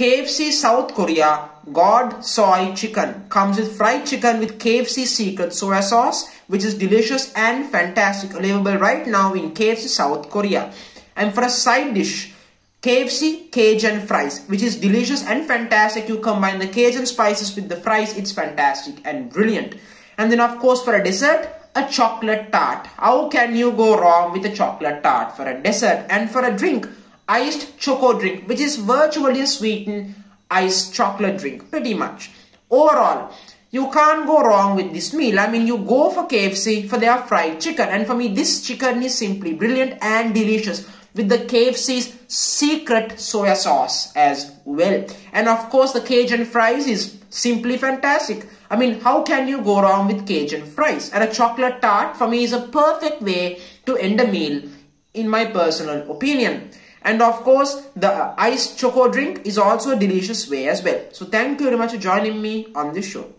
KFC South Korea God Soy Chicken comes with fried chicken with KFC secret soy sauce which is delicious and fantastic available right now in KFC South Korea. And for a side dish, KFC Cajun fries which is delicious and fantastic. You combine the Cajun spices with the fries, it's fantastic and brilliant. And then of course for a dessert, a chocolate tart. How can you go wrong with a chocolate tart for a dessert? And for a drink, iced choco drink which is virtually a sweetened iced chocolate drink pretty much. Overall, you can't go wrong with this meal. I mean, you go for KFC for their fried chicken. And for me, this chicken is simply brilliant and delicious with the KFC's secret soya sauce as well. And of course, the Cajun fries is simply fantastic. I mean, how can you go wrong with Cajun fries? And a chocolate tart for me is a perfect way to end a meal in my personal opinion. And of course, the iced choco drink is also a delicious way as well. So thank you very much for joining me on this show.